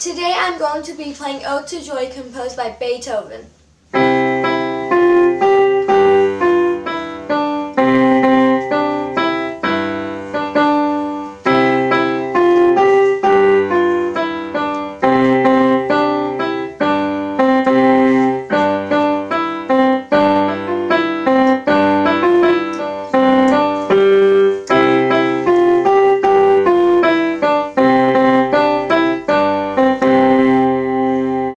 Today I'm going to be playing Ode to Joy composed by Beethoven.